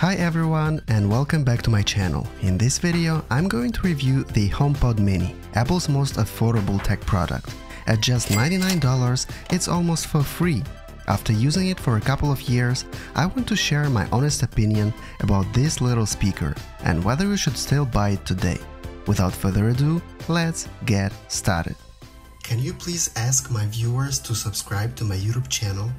Hi everyone and welcome back to my channel. In this video I'm going to review the HomePod Mini, Apple's most affordable tech product. At just $99 it's almost for free. After using it for a couple of years, I want to share my honest opinion about this little speaker and whether you should still buy it today. Without further ado, let's get started. Can you please ask my viewers to subscribe to my YouTube channel?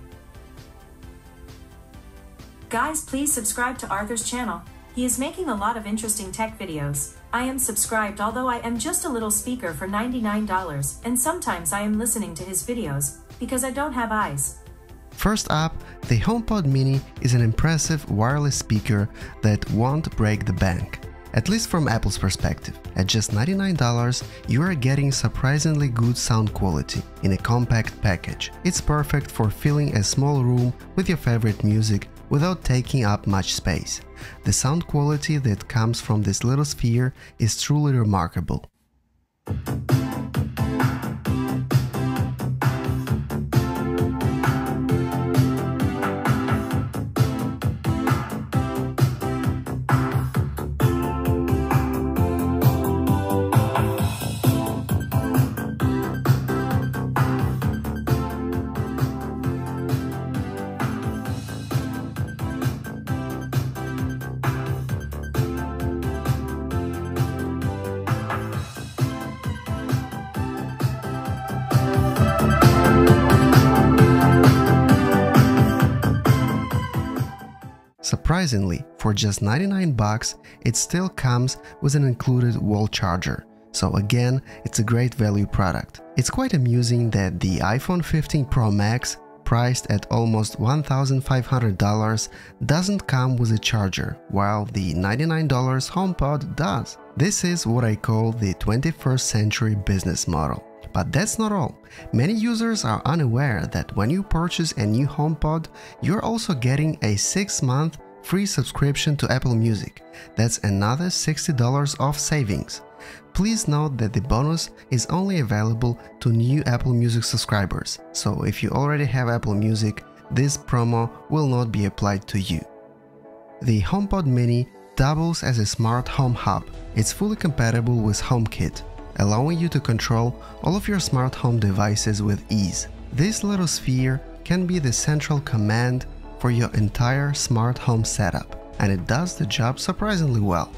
Guys, please subscribe to Arthur's channel. He is making a lot of interesting tech videos. I am subscribed although I am just a little speaker for $99 and sometimes I am listening to his videos because I don't have eyes. First up, the HomePod Mini is an impressive wireless speaker that won't break the bank. At least from Apple's perspective, at just $99, you are getting surprisingly good sound quality in a compact package. It's perfect for filling a small room with your favorite music without taking up much space. The sound quality that comes from this little sphere is truly remarkable. Surprisingly, for just 99 bucks, it still comes with an included wall charger. So again, it's a great value product. It's quite amusing that the iPhone 15 Pro Max, priced at almost $1,500, doesn't come with a charger, while the $99 HomePod does. This is what I call the 21st century business model. But that's not all. Many users are unaware that when you purchase a new HomePod, you're also getting a 6-month free subscription to Apple Music. That's another $60 off savings. Please note that the bonus is only available to new Apple Music subscribers, so if you already have Apple Music, this promo will not be applied to you. The HomePod Mini doubles as a smart home hub. It's fully compatible with HomeKit, allowing you to control all of your smart home devices with ease. This little sphere can be the central command for your entire smart home setup, and it does the job surprisingly well.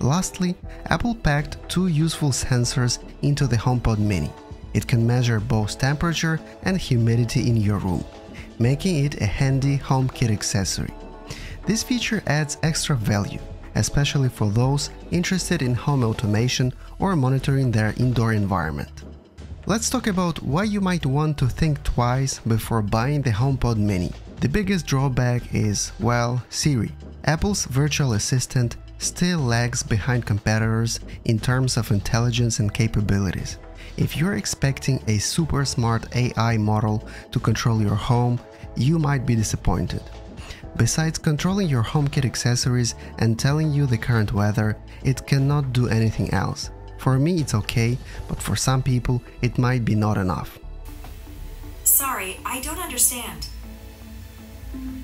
Lastly, Apple packed two useful sensors into the HomePod Mini. It can measure both temperature and humidity in your room, making it a handy HomeKit accessory. This feature adds extra value, especially for those interested in home automation or monitoring their indoor environment. Let's talk about why you might want to think twice before buying the HomePod Mini. The biggest drawback is, well, Siri. Apple's virtual assistant still lags behind competitors in terms of intelligence and capabilities. If you're expecting a super smart AI model to control your home, you might be disappointed. Besides controlling your HomeKit accessories and telling you the current weather, it cannot do anything else. For me it's okay, but for some people it might be not enough. Sorry, I don't understand.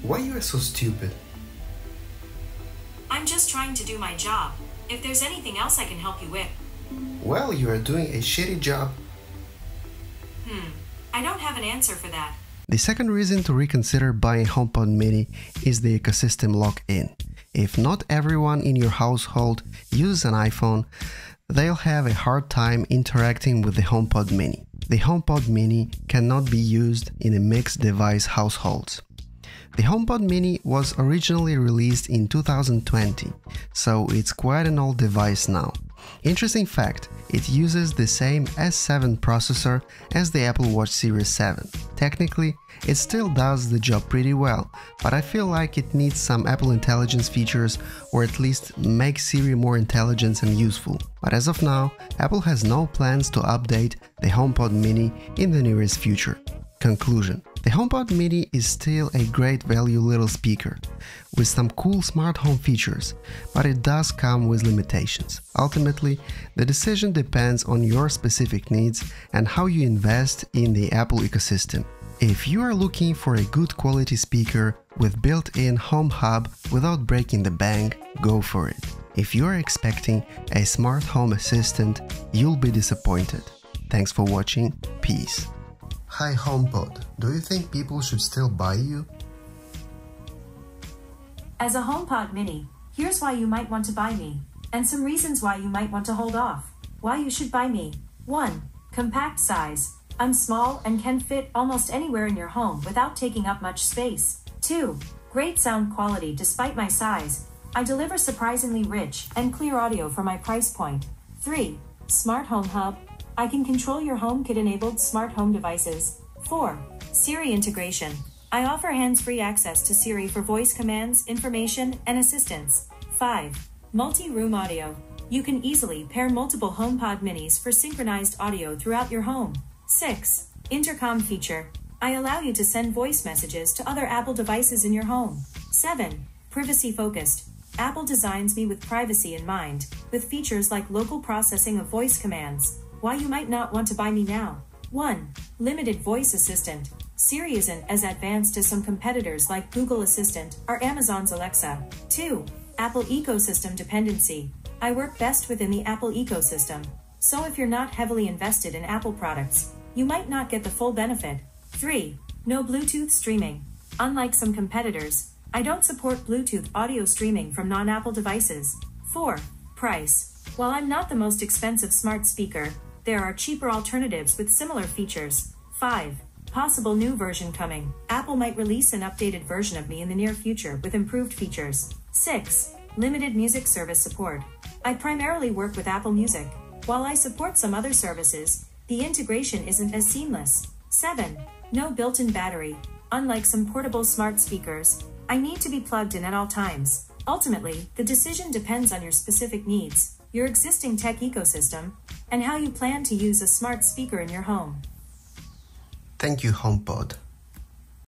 Why you are so stupid? I'm just trying to do my job. If there's anything else I can help you with. Well, you are doing a shitty job. Hmm, I don't have an answer for that. The second reason to reconsider buying HomePod Mini is the ecosystem lock-in. If not everyone in your household uses an iPhone, they'll have a hard time interacting with the HomePod Mini. The HomePod Mini cannot be used in a mixed device households. The HomePod Mini was originally released in 2020, so it's quite an old device now. Interesting fact, it uses the same S7 processor as the Apple Watch Series 7. Technically, it still does the job pretty well, but I feel like it needs some Apple Intelligence features or at least make Siri more intelligent and useful. But as of now, Apple has no plans to update the HomePod Mini in the nearest future. Conclusion The HomePod Mini is still a great value little speaker, with some cool smart home features, but it does come with limitations. Ultimately, the decision depends on your specific needs and how you invest in the Apple ecosystem. If you are looking for a good quality speaker with built-in home hub without breaking the bank, go for it. If you are expecting a smart home assistant, you'll be disappointed. Thanks for watching, peace. Hi HomePod, do you think people should still buy you? As a HomePod Mini, here's why you might want to buy me, and some reasons why you might want to hold off. Why you should buy me. 1. Compact size. I'm small and can fit almost anywhere in your home without taking up much space. 2. Great sound quality despite my size. I deliver surprisingly rich and clear audio for my price point. 3. Smart Home Hub. I can control your HomeKit enabled smart home devices. 4. Siri integration. I offer hands-free access to Siri for voice commands, information, and assistance. 5. Multi-room audio. You can easily pair multiple HomePod minis for synchronized audio throughout your home. 6. Intercom feature. I allow you to send voice messages to other Apple devices in your home. 7. Privacy focused. Apple designs me with privacy in mind, with features like local processing of voice commands. Why you might not want to buy me now. 1. Limited voice assistant. Siri isn't as advanced as some competitors like Google Assistant or Amazon's Alexa. 2. Apple ecosystem dependency. I work best within the Apple ecosystem. So if you're not heavily invested in Apple products, you might not get the full benefit. 3. No Bluetooth streaming. Unlike some competitors, I don't support Bluetooth audio streaming from non-Apple devices. 4. Price. While I'm not the most expensive smart speaker, there are cheaper alternatives with similar features. 5. Possible new version coming. Apple might release an updated version of me in the near future with improved features. 6. Limited music service support. I primarily work with Apple Music. While I support some other services, the integration isn't as seamless. 7. No built-in battery. Unlike some portable smart speakers, I need to be plugged in at all times. Ultimately, the decision depends on your specific needs, your existing tech ecosystem, and how you plan to use a smart speaker in your home. Thank you HomePod.